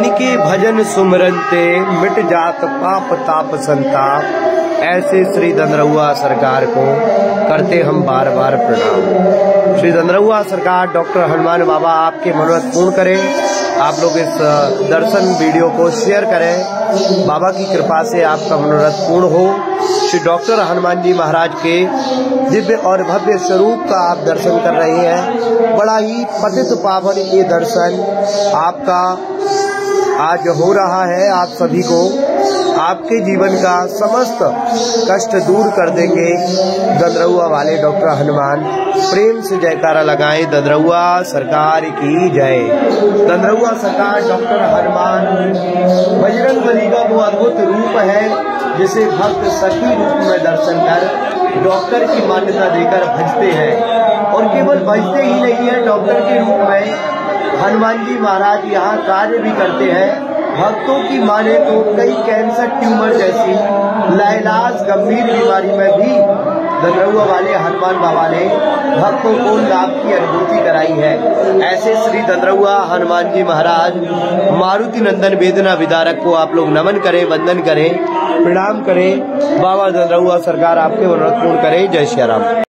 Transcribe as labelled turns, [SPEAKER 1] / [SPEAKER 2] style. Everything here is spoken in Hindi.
[SPEAKER 1] के भजन सुमरनते, मिट जात पाप ताप संताप। ऐसे श्री दंदरुआ सरकार को करते हम बार बार प्रणाम। श्री दंदरुआ सरकार, डॉक्टर हनुमान बाबा आपके मनोरथ पूर्ण करें। आप लोग इस दर्शन वीडियो को शेयर करें। बाबा की कृपा से आपका मनोरथ पूर्ण हो। श्री डॉक्टर हनुमान जी महाराज के दिव्य और भव्य स्वरूप का आप दर्शन कर रहे हैं। बड़ा ही पतित पावन ये दर्शन आपका आज हो रहा है आप सभी को आपके जीवन का समस्त कष्ट दूर कर देंगे। ददरुआ वाले डॉक्टर हनुमान, प्रेम से जयकारा लगाएँ। ददरुआ सरकार की जय। ददरुआ सरकार डॉक्टर हनुमान बजरंग बली का वो अद्भुत रूप है, जिसे भक्त सखी रूप में दर्शन कर डॉक्टर की मान्यता देकर भजते हैं। और केवल भजते ही नहीं है, डॉक्टर के रूप में हनुमान जी महाराज यहाँ कार्य भी करते हैं। भक्तों की माने तो कई कैंसर ट्यूमर जैसी, लाइलाज गंभीर बीमारी में भी धनरुआ वाले, हनुमान बाबा ने भक्तों को लाभ की अनुभूति कराई है। ऐसे श्री धनरुआ हनुमान जी महाराज, मारुति नंदन वेदना विदारक को आप लोग नमन करें, वंदन करें, प्रणाम करें। बाबा धनरुआ सरकार आपके मनोरथ पूर्ण करे। जय श्री राम।